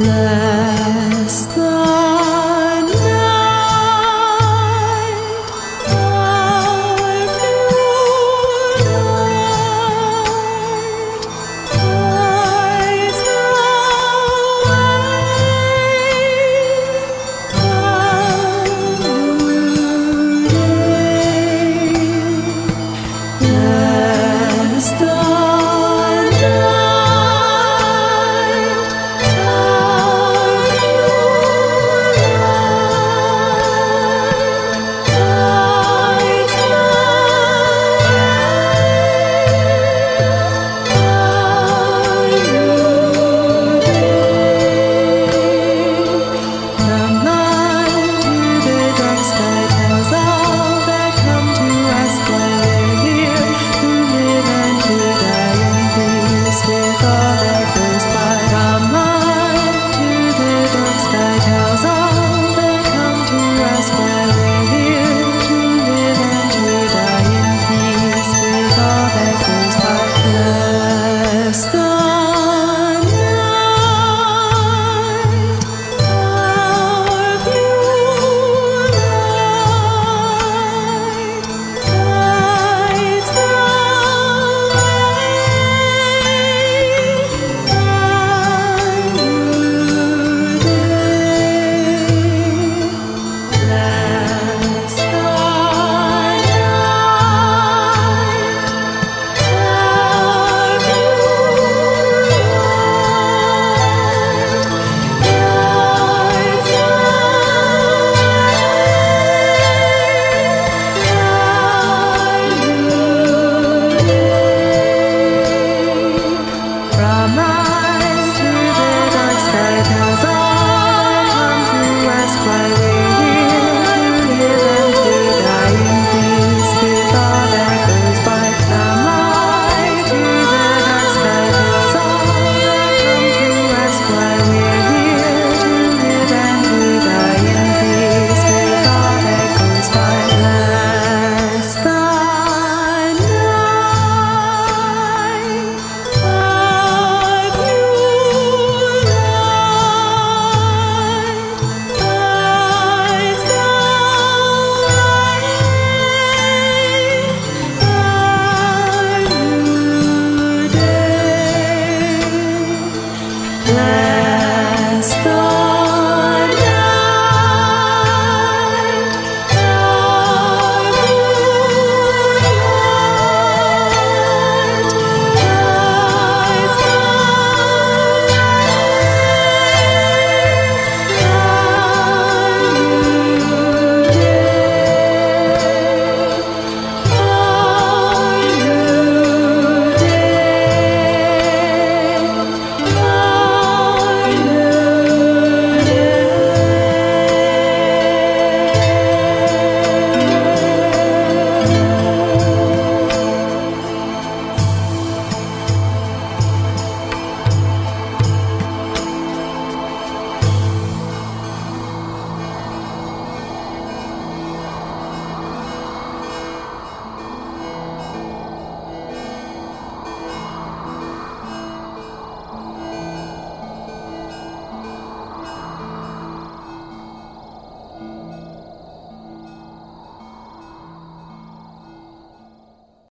love.